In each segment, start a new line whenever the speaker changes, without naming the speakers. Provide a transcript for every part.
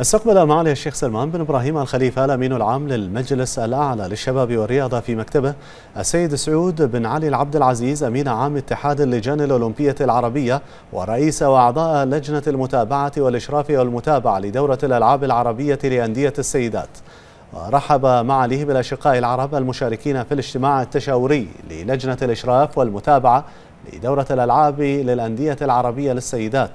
استقبل معالي الشيخ سلمان بن إبراهيم الخليفة الأمين العام للمجلس الأعلى للشباب والرياضة في مكتبه السيد سعود بن علي العبد العزيز أمين عام اتحاد اللجان الأولمبية العربية ورئيس وأعضاء لجنة المتابعة والإشراف والمتابعة لدورة الألعاب العربية لأندية السيدات. ورحب معاليه بالأشقاء العرب المشاركين في الاجتماع التشاوري للجنة الإشراف والمتابعة لدورة الألعاب للأندية العربية للسيدات.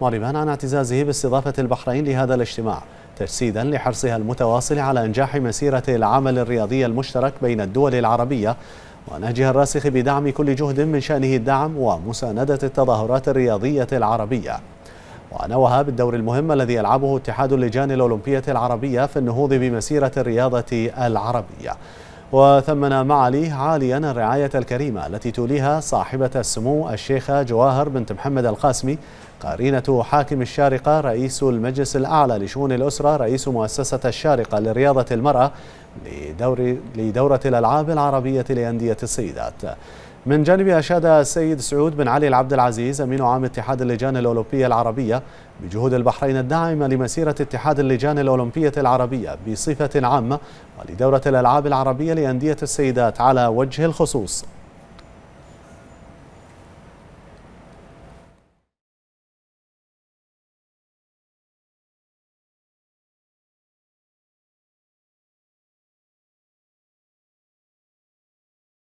معربا عن اعتزازه باستضافة البحرين لهذا الاجتماع تجسيدا لحرصها المتواصل على إنجاح مسيرة العمل الرياضي المشترك بين الدول العربية ونهجها الراسخ بدعم كل جهد من شأنه الدعم ومساندة التظاهرات الرياضية العربية. ونوه بالدور المهم الذي يلعبه اتحاد اللجان الأولمبية العربية في النهوض بمسيرة الرياضة العربية. وثمن معاليه عاليا الرعاية الكريمة التي توليها صاحبة السمو الشيخة جواهر بنت محمد القاسمي قرينة حاكم الشارقة رئيس المجلس الأعلى لشؤون الأسرة رئيس مؤسسة الشارقة لرياضة المرأة لدور لدورة الألعاب العربية لأندية السيدات. من جانب أشاد السيد سعود بن علي العبد العزيز أمين عام اتحاد اللجان الأولمبية العربية بجهود البحرين الداعمة لمسيرة اتحاد اللجان الأولمبية العربية بصفة عامة ولدورة الألعاب العربية لأندية السيدات على وجه الخصوص.